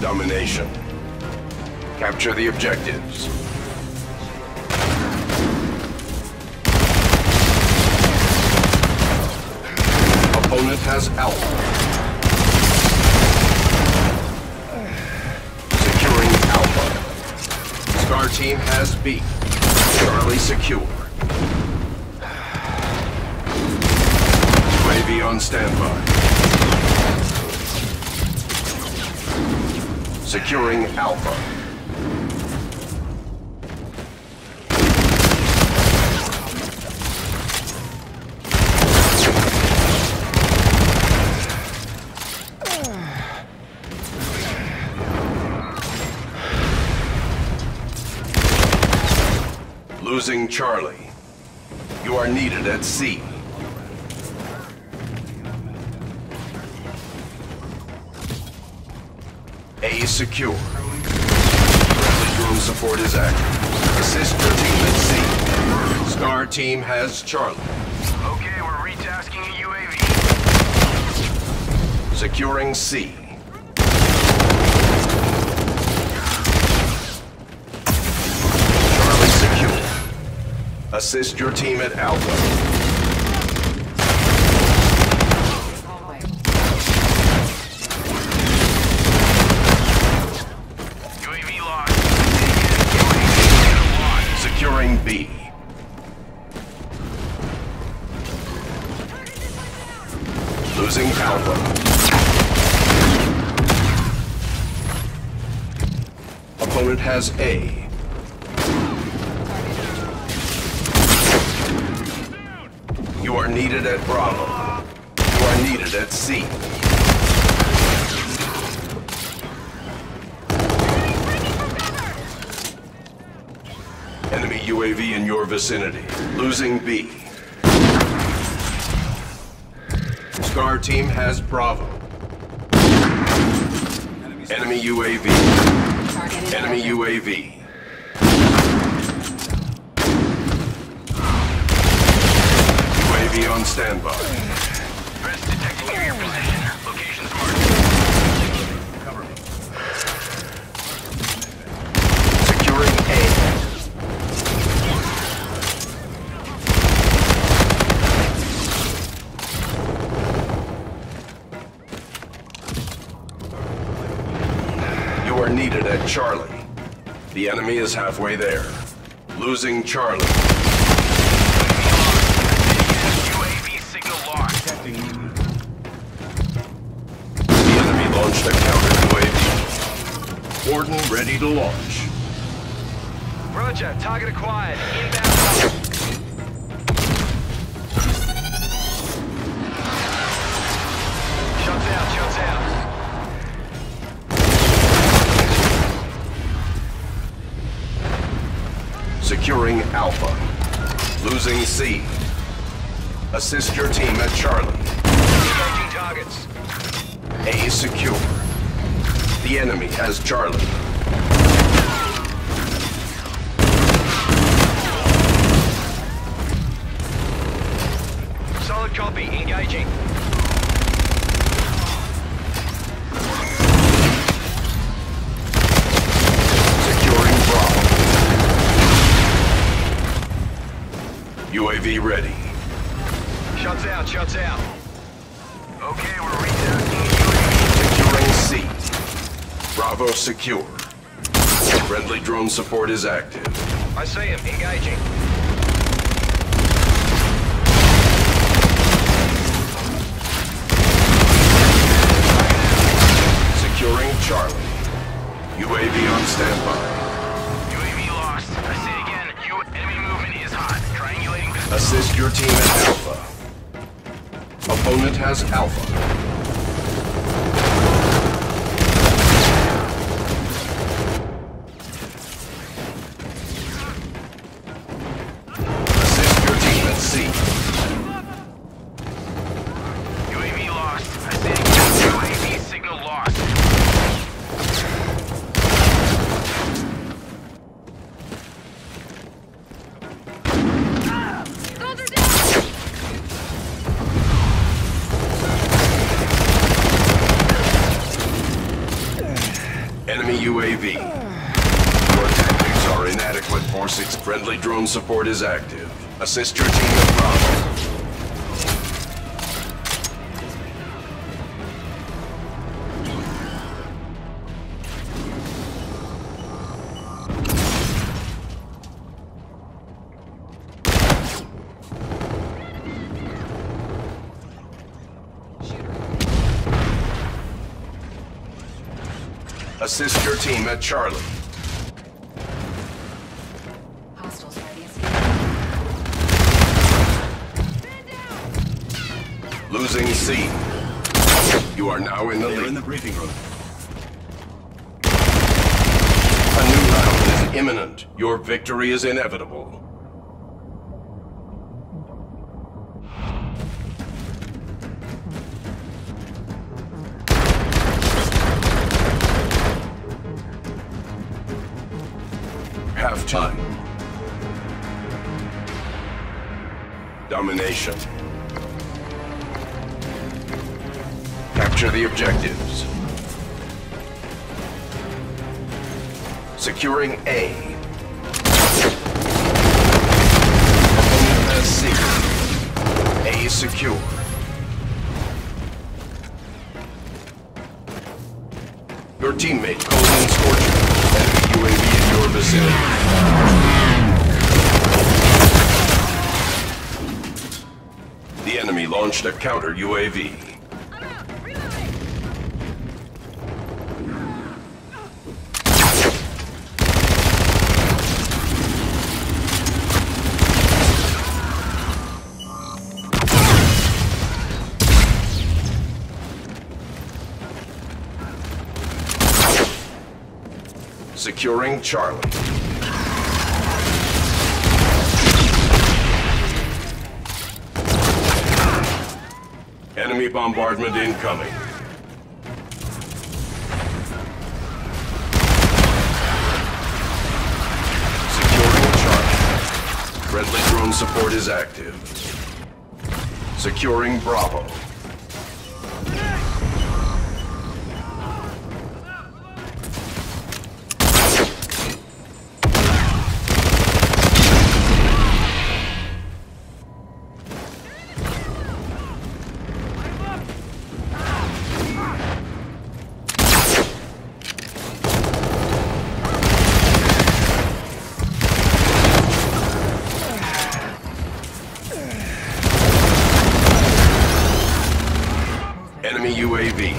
Domination. Capture the objectives. Opponent has Alpha. Securing Alpha. Star Team has B. Charlie secure. UAV on standby. Securing Alpha. Losing Charlie. You are needed at C. A secure. Friendly drone support is active. Assist your team at C. Star team has Charlie. Okay, we're retasking a UAV. Securing C. Charlie secure. Assist your team at Alpha. UAV lost. UAV lost. Securing B. Losing Alpha. Opponent has A. You are needed at Bravo. You are needed at C. Enemy UAV in your vicinity. Losing B. Scar team has Bravo. Enemy UAV. Enemy UAV. UAV on standby. Threats detecting near. Charlie. The enemy is halfway there. Losing Charlie. UAV signal lost. The enemy launched a counter UAV. Warden ready to launch. Roger, target acquired. Inbound. Securing Alpha. Losing C. Assist your team at Charlie. Engaging targets. A secure. The enemy has Charlie. Solid copy. Engaging. UAV ready. Shots out, shots out. Okay, we're retasking a Securing C. Bravo secure. Friendly drone support is active. I see him. Engaging. Securing Charlie. UAV on standby. Assist your team at Alpha. Opponent has Alpha. UAV. Your tactics are inadequate for six. Friendly drone support is active. Assist your team at Bravo. Assist your team at Charlie. Hostiles ready. Losing C. You are now in the They're in the briefing room. A new round is imminent. Your victory is inevitable. Time. Domination. Capture the objectives. Securing A. Opponent has C. A secure. Your teammate, Colin Scorcher. The enemy launched a counter UAV. Securing Charlie. Enemy bombardment incoming. Securing Charlie. Friendly drone support is active. Securing Bravo. UAV.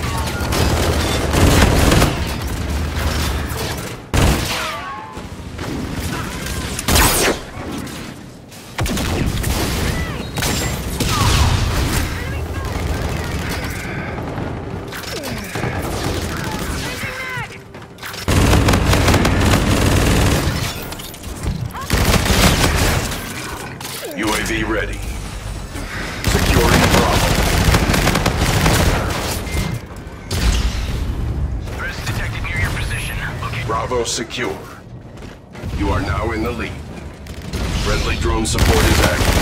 UAV ready. Bravo secure. You are now in the lead. Friendly drone support is active.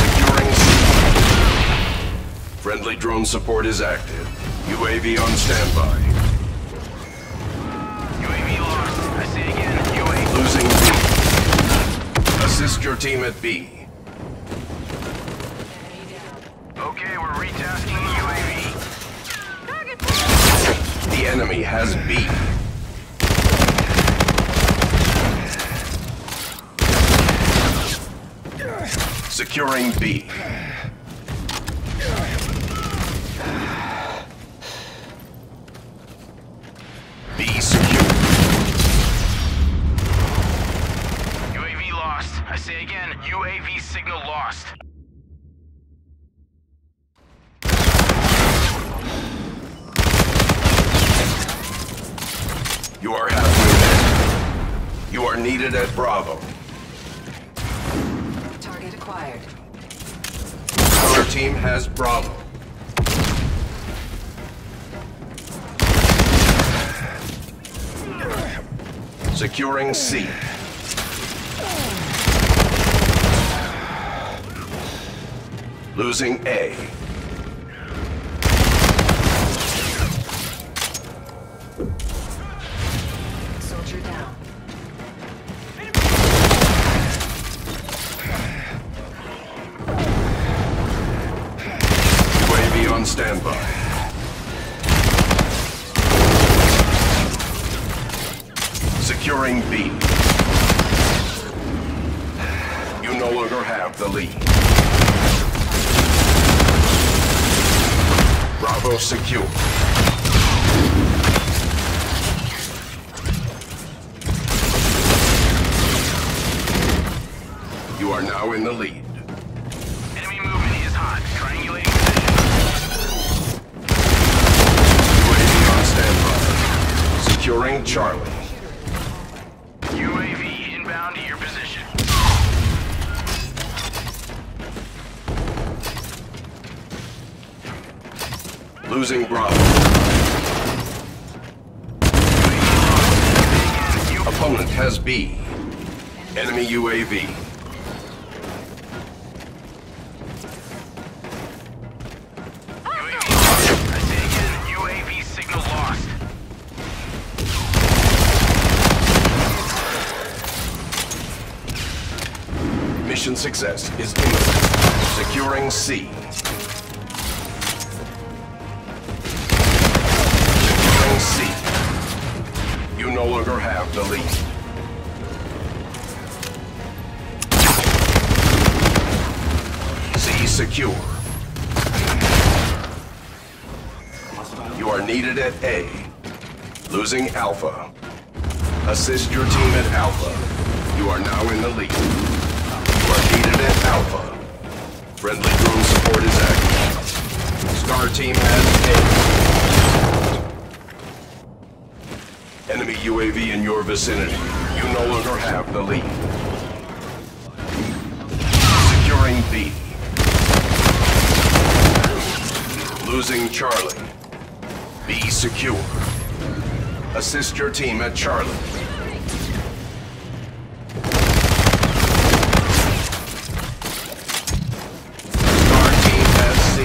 Securing C. Friendly drone support is active. UAV on standby. UAV lost. I say again. UAV. Losing B. Assist your team at B. The enemy has B. Securing B. needed at Bravo. Target acquired. Our team has Bravo. Securing C. Losing A. B. You no longer have the lead. Bravo secure. You are now in the lead. Enemy movement is hot. Triangulating position. UAV on standby. Securing Charlie. Losing Bravo. Opponent has B. Enemy UAV. Mission success is imminent. Securing C. secure. You are needed at A. Losing Alpha. Assist your team at Alpha. You are now in the lead. You are needed at Alpha. Friendly drone support is active. Star team has A. Enemy UAV in your vicinity. You no longer have the lead. Securing B. Losing Charlie. B secure. Assist your team at Charlie. Star team has C.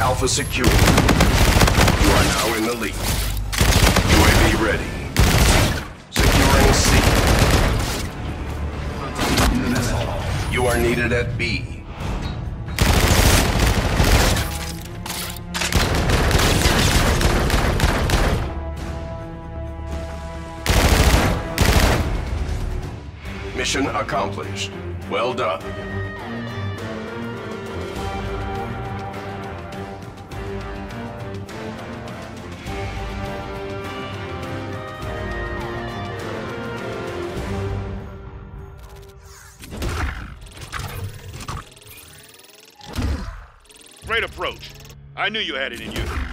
Alpha secure. You are now in the lead. UAV ready. Securing C. You are needed at B. Mission accomplished. Well done. Great approach. I knew you had it in you.